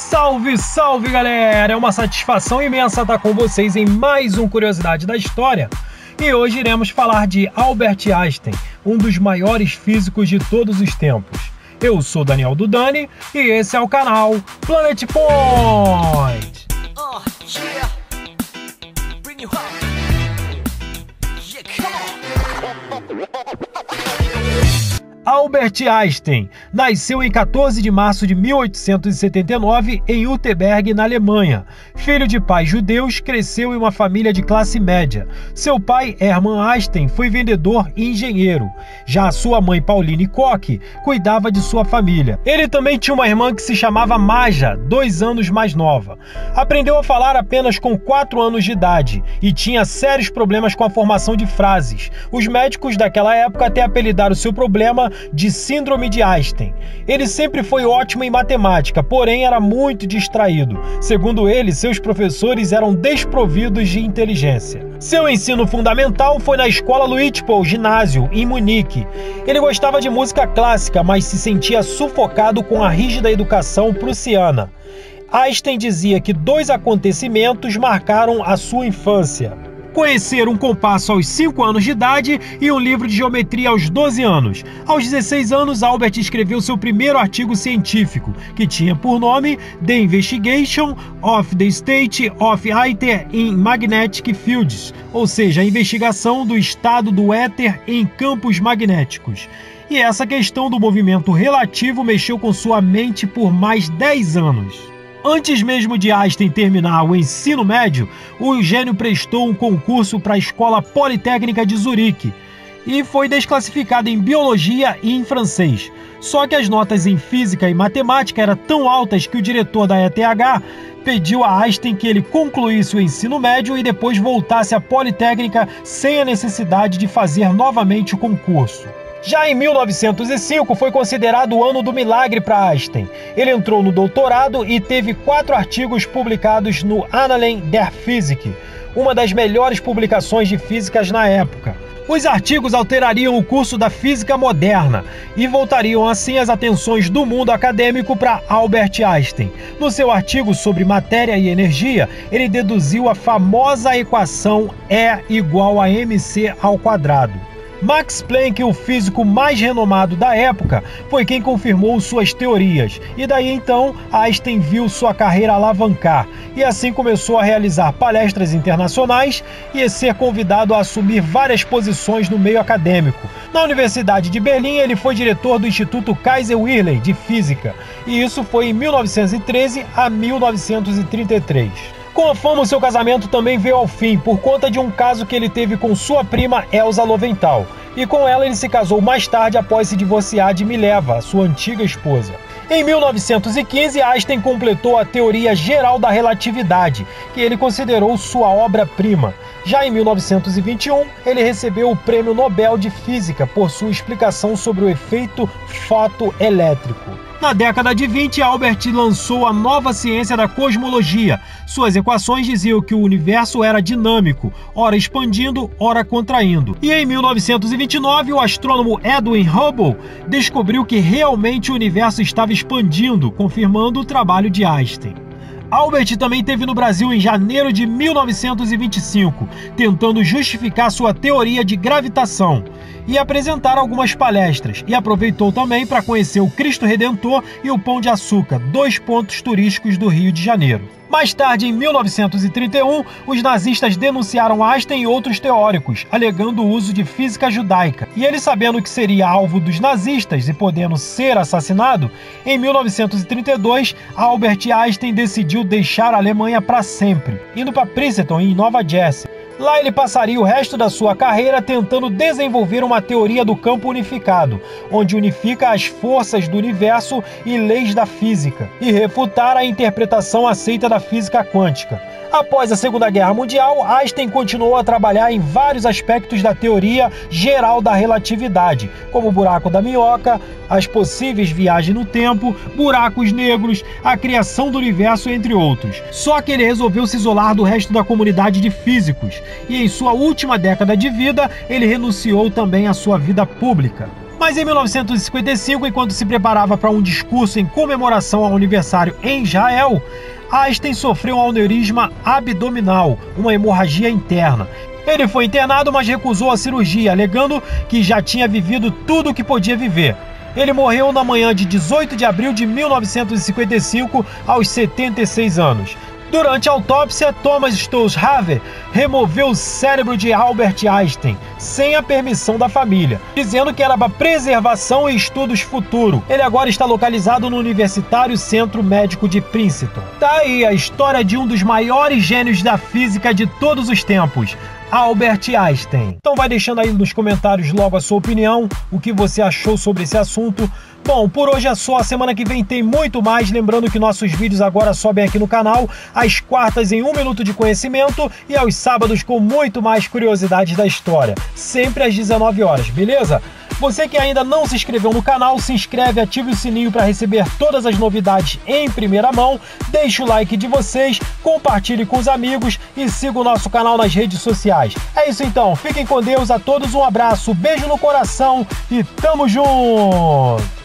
Salve, salve galera! É uma satisfação imensa estar com vocês em mais um Curiosidade da História. E hoje iremos falar de Albert Einstein, um dos maiores físicos de todos os tempos. Eu sou Daniel Dudani e esse é o canal Planet Point. Uh, yeah. Bring you up. Yeah, come on. Albert Einstein nasceu em 14 de março de 1879 em Uterberg, na Alemanha. Filho de pais judeus, cresceu em uma família de classe média. Seu pai, Hermann Einstein, foi vendedor e engenheiro. Já sua mãe, Pauline Koch, cuidava de sua família. Ele também tinha uma irmã que se chamava Maja, dois anos mais nova. Aprendeu a falar apenas com 4 anos de idade e tinha sérios problemas com a formação de frases. Os médicos daquela época até apelidaram seu problema de Síndrome de Einstein. Ele sempre foi ótimo em matemática, porém era muito distraído. Segundo ele, seus professores eram desprovidos de inteligência. Seu ensino fundamental foi na escola Luitpold Ginásio, em Munique. Ele gostava de música clássica, mas se sentia sufocado com a rígida educação prussiana. Einstein dizia que dois acontecimentos marcaram a sua infância conhecer um compasso aos 5 anos de idade e um livro de geometria aos 12 anos. Aos 16 anos, Albert escreveu seu primeiro artigo científico, que tinha por nome The Investigation of the State of Ether in Magnetic Fields, ou seja, a investigação do estado do éter em campos magnéticos. E essa questão do movimento relativo mexeu com sua mente por mais 10 anos. Antes mesmo de Einstein terminar o ensino médio, o Eugênio prestou um concurso para a Escola Politécnica de Zurique e foi desclassificado em biologia e em francês. Só que as notas em física e matemática eram tão altas que o diretor da ETH pediu a Einstein que ele concluísse o ensino médio e depois voltasse à Politécnica sem a necessidade de fazer novamente o concurso. Já em 1905 foi considerado o ano do milagre para Einstein. Ele entrou no doutorado e teve quatro artigos publicados no Annalen der Physik, uma das melhores publicações de físicas na época. Os artigos alterariam o curso da física moderna e voltariam assim as atenções do mundo acadêmico para Albert Einstein. No seu artigo sobre matéria e energia, ele deduziu a famosa equação E igual a mc ao quadrado. Max Planck, o físico mais renomado da época, foi quem confirmou suas teorias, e daí então Einstein viu sua carreira alavancar, e assim começou a realizar palestras internacionais e ser convidado a assumir várias posições no meio acadêmico. Na Universidade de Berlim, ele foi diretor do Instituto Kaiser Whirley de Física, e isso foi em 1913 a 1933. Com a fama, seu casamento também veio ao fim por conta de um caso que ele teve com sua prima Elsa Loventhal. E com ela ele se casou mais tarde após se divorciar de Mileva, sua antiga esposa. Em 1915, Einstein completou a teoria geral da relatividade, que ele considerou sua obra-prima. Já em 1921, ele recebeu o Prêmio Nobel de Física por sua explicação sobre o efeito fotoelétrico. Na década de 20, Albert lançou a nova ciência da cosmologia. Suas equações diziam que o universo era dinâmico, ora expandindo, ora contraindo. E em 1929, o astrônomo Edwin Hubble descobriu que realmente o universo estava expandindo, confirmando o trabalho de Einstein. Albert também esteve no Brasil em janeiro de 1925, tentando justificar sua teoria de gravitação e apresentar algumas palestras, e aproveitou também para conhecer o Cristo Redentor e o Pão de Açúcar, dois pontos turísticos do Rio de Janeiro. Mais tarde, em 1931, os nazistas denunciaram Einstein e outros teóricos, alegando o uso de física judaica. E ele, sabendo que seria alvo dos nazistas e podendo ser assassinado, em 1932, Albert Einstein decidiu deixar a Alemanha para sempre, indo para Princeton, em Nova Jersey. Lá ele passaria o resto da sua carreira tentando desenvolver uma teoria do campo unificado, onde unifica as forças do universo e leis da física, e refutar a interpretação aceita da física quântica. Após a Segunda Guerra Mundial, Einstein continuou a trabalhar em vários aspectos da teoria geral da relatividade, como o buraco da minhoca, as possíveis viagens no tempo, buracos negros, a criação do universo, entre outros. Só que ele resolveu se isolar do resto da comunidade de físicos, e em sua última década de vida, ele renunciou também à sua vida pública. Mas em 1955, enquanto se preparava para um discurso em comemoração ao aniversário em Israel, Einstein sofreu um aneurisma abdominal, uma hemorragia interna. Ele foi internado, mas recusou a cirurgia, alegando que já tinha vivido tudo o que podia viver. Ele morreu na manhã de 18 de abril de 1955, aos 76 anos. Durante a autópsia, Thomas Stolzhaver removeu o cérebro de Albert Einstein, sem a permissão da família, dizendo que era para preservação e estudos futuro. Ele agora está localizado no Universitário Centro Médico de Princeton. Tá aí a história de um dos maiores gênios da física de todos os tempos, Albert Einstein. Então vai deixando aí nos comentários logo a sua opinião, o que você achou sobre esse assunto. Bom, por hoje é só. Semana que vem tem muito mais. Lembrando que nossos vídeos agora sobem aqui no canal, às quartas em um minuto de conhecimento e aos sábados com muito mais curiosidades da história. Sempre às 19 horas, beleza? Você que ainda não se inscreveu no canal, se inscreve, ative o sininho para receber todas as novidades em primeira mão. Deixe o like de vocês, compartilhe com os amigos e siga o nosso canal nas redes sociais. É isso então, fiquem com Deus, a todos um abraço, beijo no coração e tamo junto!